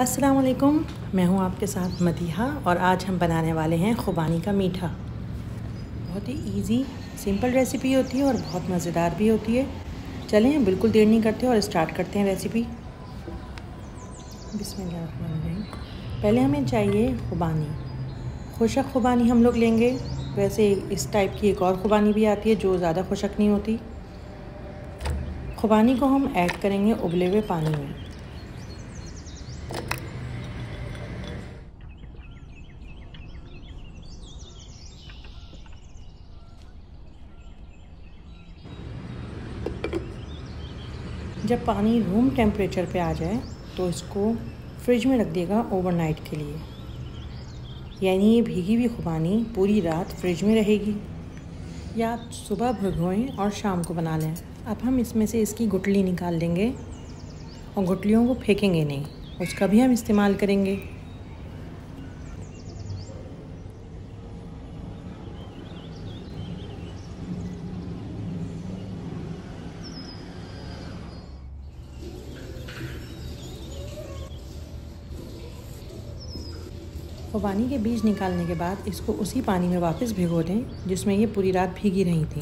अस्सलाम वालेकुम मैं हूँ आपके साथ मदीहा और आज हम बनाने वाले हैं खुबानी का मीठा। बहुत ही इजी सिंपल रेसिपी होती है और बहुत मज़ेदार भी होती है। चलें बिल्कुल देर नहीं करते और स्टार्ट करते हैं रेसिपी बिस्मिल्लाह पहले हमें चाहिए खुबानी। खुशक खुबानी हम लोग लेंगे। वैसे इस टाइप की एक और खुबानी भी आती है जो ज़्यादा खुशक नहीं होती। खुबानी को हम ऐड करेंगे उबले हुए पानी में। जब पानी रूम टेम्परेचर पे आ जाए तो इसको फ्रिज में रख देगा ओवरनाइट के लिए। यानी ये भीगी हुई खुबानी पूरी रात फ्रिज में रहेगी। या आप सुबह भिगोएँ और शाम को बना लें। अब हम इसमें से इसकी गुटली निकाल देंगे और गुटलियों को फेंकेंगे नहीं, उसका भी हम इस्तेमाल करेंगे। खुबानी के बीज निकालने के बाद इसको उसी पानी में वापस भिगो दें, जिसमें ये पूरी रात भीगी रही थी।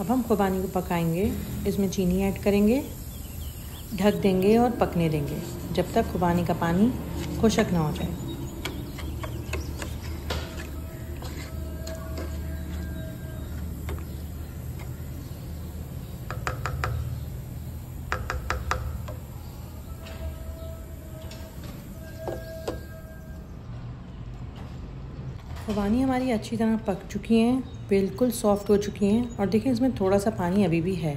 अब हम खुबानी को पकाएँगे, इसमें चीनी ऐड करेंगे, ढक देंगे और पकने देंगे, जब तक खुबानी का पानी खुशक ना हो जाए। खुबानी हमारी अच्छी तरह पक चुकी हैं, बिल्कुल सॉफ्ट हो चुकी हैं और देखिए इसमें थोड़ा सा पानी अभी भी है।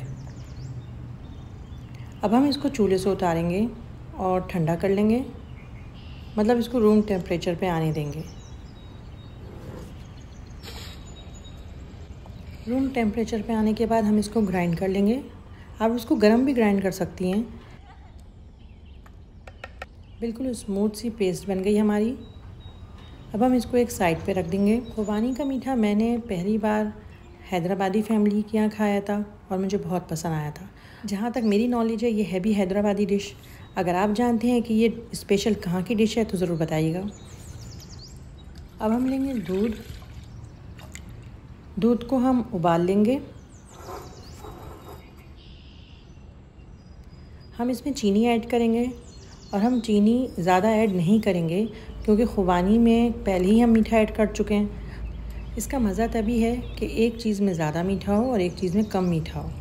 अब हम इसको चूल्हे से उतारेंगे और ठंडा कर लेंगे। मतलब इसको रूम टेम्परेचर पे आने देंगे। रूम टेम्परेचर पे आने के बाद हम इसको ग्राइंड कर लेंगे। आप इसको गर्म भी ग्राइंड कर सकती हैं। बिल्कुल स्मूथ सी पेस्ट बन गई हमारी। अब हम इसको एक साइड पे रख देंगे। खुबानी का मीठा मैंने पहली बार हैदराबादी फैमिली के यहाँ खाया था और मुझे बहुत पसंद आया था। जहाँ तक मेरी नॉलेज है, ये है भी हैदराबादी डिश अगर आप जानते हैं कि ये स्पेशल कहाँ की डिश है तो ज़रूर बताइएगा। अब हम लेंगे दूध। दूध को हम उबाल लेंगे। हम इसमें चीनी ऐड करेंगे और हम चीनी ज़्यादा ऐड नहीं करेंगे। क्योंकि खुबानी में पहले ही हम मीठा ऐड कर चुके हैं। इसका मज़ा तभी है कि एक चीज़ में ज़्यादा मीठा हो और एक चीज़ में कम मीठा हो।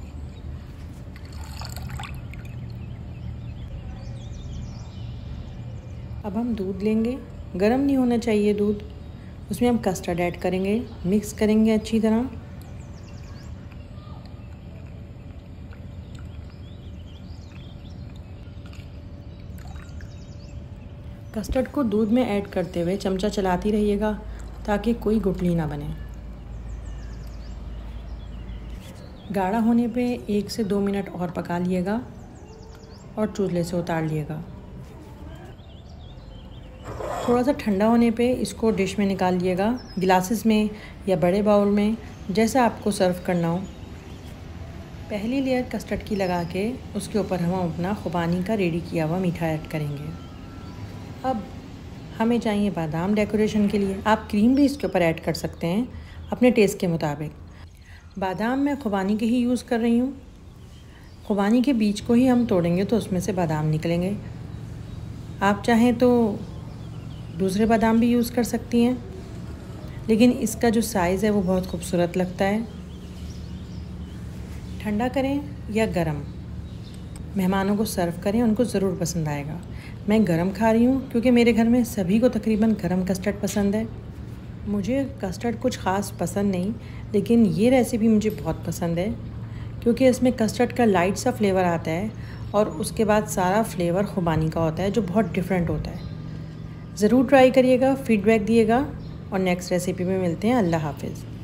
अब हम दूध लेंगे। गर्म नहीं होना चाहिए दूध। उसमें हम कस्टर्ड ऐड करेंगे, मिक्स करेंगे अच्छी तरह। कस्टर्ड को दूध में ऐड करते हुए चमचा चलाती रहिएगा, ताकि कोई गुटली ना बने। गाढ़ा होने पे एक से दो मिनट और पका लिएगा और चूल्हे से उतार लिएगा। थोड़ा सा ठंडा होने पे इसको डिश में निकाल लिएगा, गिलासेस में या बड़े बाउल में, जैसा आपको सर्व करना हो। पहली लेयर कस्टर्ड की लगा के उसके ऊपर हम अपना खुबानी का रेडी किया हुआ मीठा ऐड करेंगे। अब हमें चाहिए बादाम डेकोरेशन के लिए। आप क्रीम भी इसके ऊपर ऐड कर सकते हैं, अपने टेस्ट के मुताबिक। बादाम मैं खुबानी के ही यूज़ कर रही हूँ। खुबानी के बीज को ही हम तोड़ेंगे तो उसमें से बादाम निकलेंगे। आप चाहें तो दूसरे बादाम भी यूज़ कर सकती हैं, लेकिन इसका जो साइज़ है वो बहुत खूबसूरत लगता है। ठंडा करें या गरम, मेहमानों को सर्व करें, उनको ज़रूर पसंद आएगा। मैं गरम खा रही हूँ क्योंकि मेरे घर में सभी को तकरीबन गरम कस्टर्ड पसंद है। मुझे कस्टर्ड कुछ ख़ास पसंद नहीं, लेकिन ये रेसिपी मुझे बहुत पसंद है, क्योंकि इसमें कस्टर्ड का लाइट सा फ्लेवर आता है और उसके बाद सारा फ्लेवर खुबानी का होता है, जो बहुत डिफरेंट होता है। ज़रूर ट्राई करिएगा फीडबैक दिएगा और नेक्स्ट रेसिपी में मिलते हैं। अल्लाह हाफिज़।